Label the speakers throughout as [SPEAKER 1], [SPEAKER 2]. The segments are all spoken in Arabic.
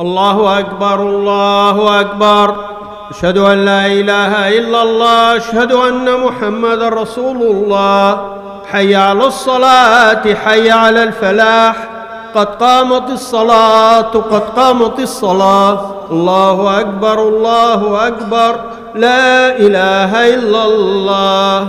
[SPEAKER 1] الله أكبر الله أكبر. أشهد أن لا إله إلا الله أشهد أن محمد رسول الله. حي على الصلاة حي على الفلاح. قد قامت الصلاة قد قامت الصلاة. الله أكبر الله أكبر. لا إله إلا الله.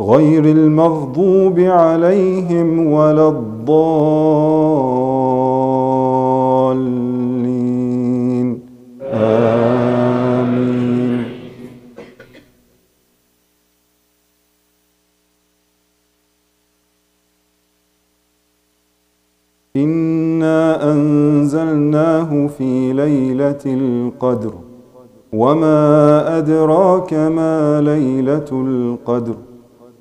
[SPEAKER 2] غير المغضوب عليهم ولا الضالين. آمين. إنا أنزلناه في ليلة القدر. وما أدراك ما ليلة القدر.